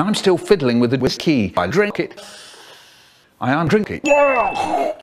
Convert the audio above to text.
and I'm still fiddling with the whiskey. I drink it. I undrink it.